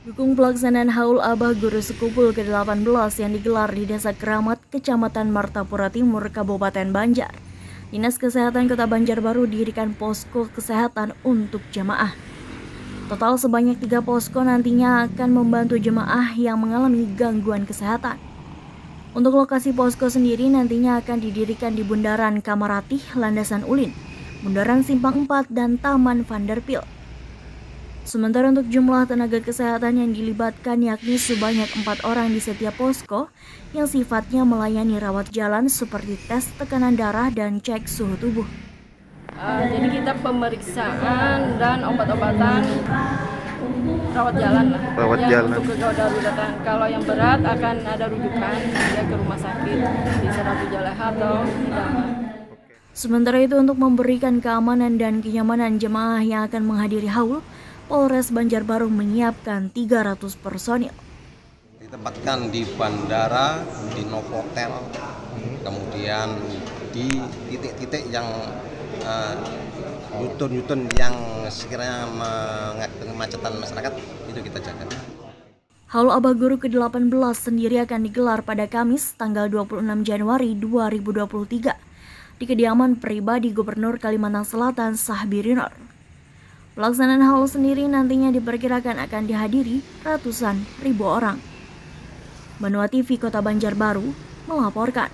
Dukung pelaksanaan Haul Abah Guru Sekupul ke-18 yang digelar di Desa Keramat, Kecamatan Martapura Timur, Kabupaten Banjar. Dinas Kesehatan Kota Banjarbaru dirikan posko kesehatan untuk jemaah. Total sebanyak tiga posko nantinya akan membantu jemaah yang mengalami gangguan kesehatan. Untuk lokasi posko sendiri nantinya akan didirikan di Bundaran Kamaratih, Landasan Ulin, Bundaran Simpang 4, dan Taman Vanderpil. Sementara untuk jumlah tenaga kesehatan yang dilibatkan yakni sebanyak empat orang di setiap posko yang sifatnya melayani rawat jalan seperti tes tekanan darah dan cek suhu tubuh. Uh, jadi kita pemeriksaan dan obat-obatan rawat jalan lah. Rawat ya, jalan. Untuk kedaruratan. Kalau yang berat akan ada rujukan ya ke rumah sakit di Serabu Jaleha atau. Sementara itu untuk memberikan keamanan dan kenyamanan jemaah yang akan menghadiri haul, Polres Banjarbaru menyiapkan 300 personil. Ditempatkan di bandara, di Novotel, kemudian di titik-titik yang yutun-yutun uh, yang sekiranya mengakibatkan kemacetan masyarakat itu kita jaga. Haul Abah Guru ke-18 sendiri akan digelar pada Kamis tanggal 26 Januari 2023 di kediaman pribadi Gubernur Kalimantan Selatan Sahbirinor. Pelaksanaan haul sendiri nantinya diperkirakan akan dihadiri ratusan ribu orang. Banua TV Kota Banjarbaru melaporkan.